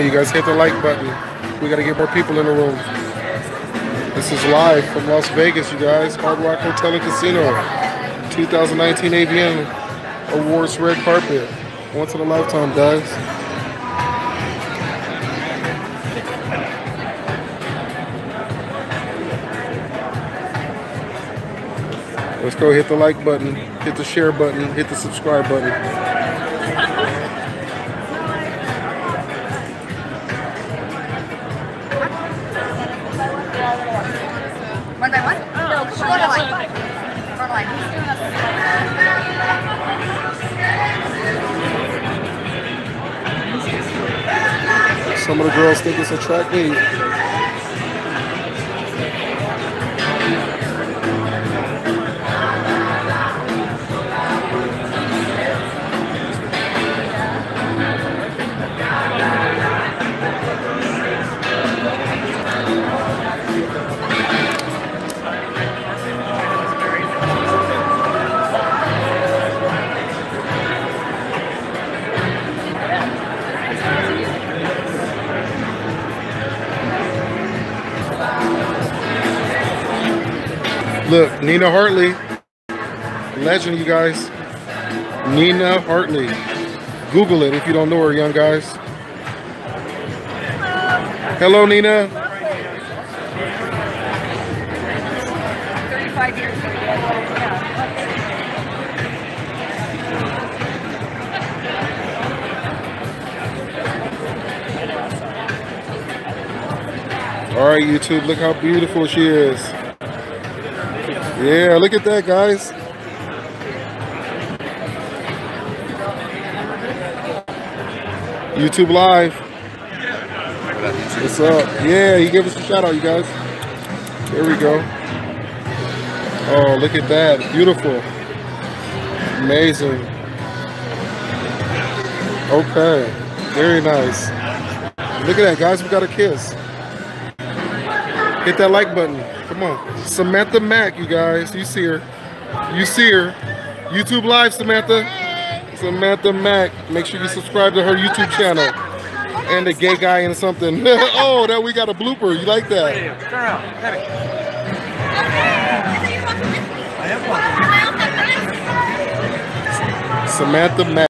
you guys. Hit the like button. We got to get more people in the room. This is live from Las Vegas, you guys. Hard Rock Hotel and Casino. 2019 AVN Awards Red Carpet. Once in a lifetime, guys. Let's go hit the like button, hit the share button, hit the subscribe button. Some of the girls think it's a. Look, Nina Hartley. Legend, you guys. Nina Hartley. Google it if you don't know her, young guys. Hello, Nina. 35 years. All right, YouTube, look how beautiful she is. Yeah, look at that, guys. YouTube Live. What's up? Yeah, he gave us a shout out, you guys. There we go. Oh, look at that. Beautiful. Amazing. Okay. Very nice. Look at that, guys. We got a kiss. Hit that like button. Come on. Samantha Mack, you guys. You see her. You see her. YouTube Live, Samantha. Samantha Mack. Make sure you subscribe to her YouTube channel. And the gay guy and something. oh, that we got a blooper. You like that? Turn around. Heavy. Samantha Mack.